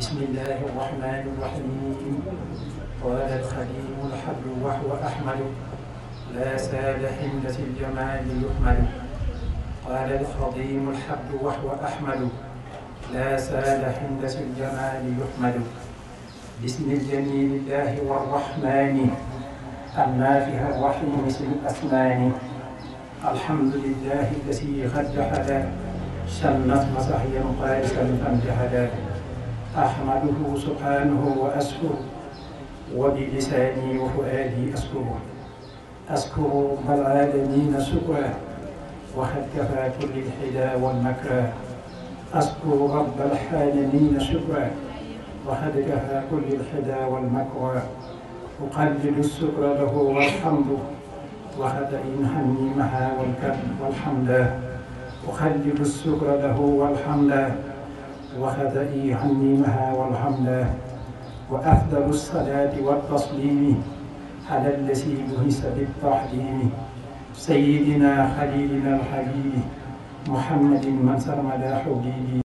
بسم الله الرحمن الرحيم. قال الخليل الحبل وهو أحمد. لا سال حملة الجمال يحمل. قال الخضيم الحبل وهو أحمد. لا سال حملة الجمال يحمد بسم الجميل الله والرحمن. النافع الرحيم في الأثمان الحمد لله الذي قد حدا شمت مصحيا قارسا فامتحدا أحمده سبحانه وأشكر وبلساني وفؤادي أذكر رب العالمين شكرا وقد كفى كل الحدا والمكرى أذكر رب العالمين شكرا وقد كفى كل الحدا والمكرى أقلل الشكر له والحمد مها والكرم والحمد. أخلل الشكر له والحمد. وقد إن مها والحمد. وأفضل الصلاة والتسليم على الذي بهس بالتحليم سيدنا خليلنا الحبيب محمد من سرمدا حبيبي